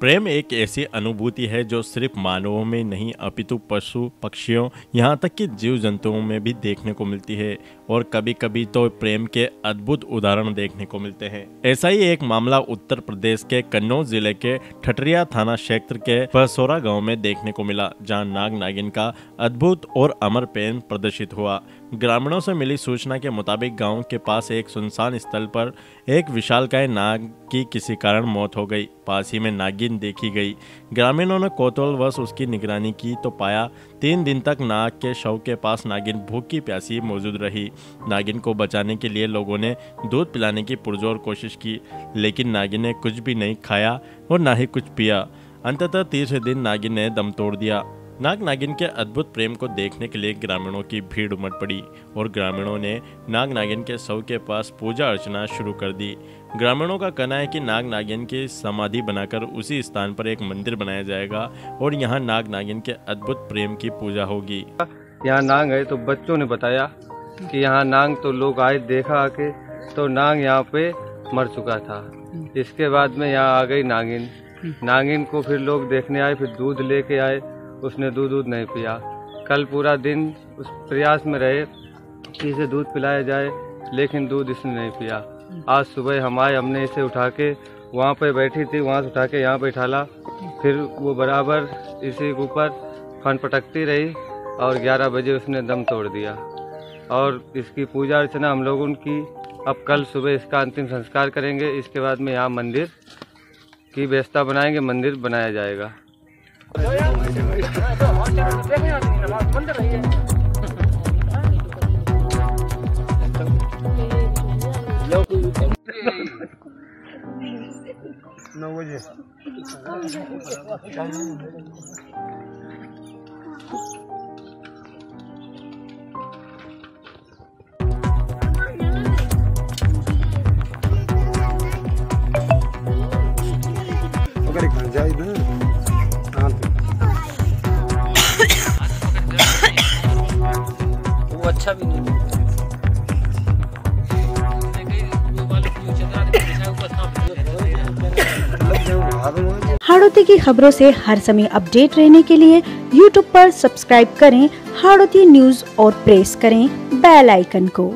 प्रेम एक ऐसी अनुभूति है जो सिर्फ़ मानवों में नहीं, अपितु पशु पक्षियों, यहाँ तक कि जीव जंतुओं में भी देखने को मिलती है और कभी कभी तो प्रेम के अद्भुत उदाहरण देखने को मिलते हैं। ऐसा ही एक मामला उत्तर प्रदेश के कन्नौज ज़िले के ठटरिया थाना क्षेत्र के पसोरा गाँव में देखने को मिला, जहाँ नाग नागिन का अद्भुत और अमर प्रेम प्रदर्शित हुआ। ग्रामीणों से मिली सूचना के मुताबिक गाँव के पास एक सुनसान स्थल पर एक विशालकाय नाग की किसी कारण मौत हो गई। पास ही में नागिन देखी गई। ग्रामीणों ने कोतवालवश उसकी निगरानी की तो पाया, तीन दिन तक नाग के शव के पास नागिन भूखी प्यासी मौजूद रही। नागिन को बचाने के लिए लोगों ने दूध पिलाने की पुरजोर कोशिश की, लेकिन नागिन ने कुछ भी नहीं खाया और ना ही कुछ पिया। अंततः तीसरे दिन नागिन ने दम तोड़ दिया। नाग नागिन के अद्भुत प्रेम को देखने के लिए ग्रामीणों की भीड़ उमड़ पड़ी और ग्रामीणों ने नाग नागिन के शव के पास पूजा अर्चना शुरू कर दी। ग्रामीणों का कहना है कि नाग नागिन की समाधि बनाकर उसी स्थान पर एक मंदिर बनाया जाएगा और यहाँ नाग नागिन के अद्भुत प्रेम की पूजा होगी। यहाँ नाग है तो बच्चों ने बताया कि यहाँ नाग तो लोग आए, देखा आके तो नाग यहाँ पे मर चुका था। इसके बाद में यहाँ आ गई नागिन। नागिन को फिर लोग देखने आए, फिर दूध लेके आए। उसने दूध दूध नहीं पिया। कल पूरा दिन उस प्रयास में रहे कि इसे दूध पिलाया जाए, लेकिन दूध इसने नहीं पिया। आज सुबह हम आए, हमने इसे उठा के वहाँ पर बैठी थी, वहाँ से उठा के यहाँ पे ठाला। फिर वो बराबर इसी के ऊपर फन पटकती रही और 11 बजे उसने दम तोड़ दिया। और इसकी पूजा अर्चना हम लोग उनकी अब कल सुबह इसका अंतिम संस्कार करेंगे। इसके बाद में यहाँ मंदिर की व्यवस्था बनाएँगे, मंदिर बनाया जाएगा। नौ बजे अगर घर जाए ना अच्छा भी नहीं हाड़ोती की खबरों से हर समय अपडेट रहने के लिए YouTube पर सब्सक्राइब करें, हाड़ोती न्यूज़ और प्रेस करें बेल आइकन को।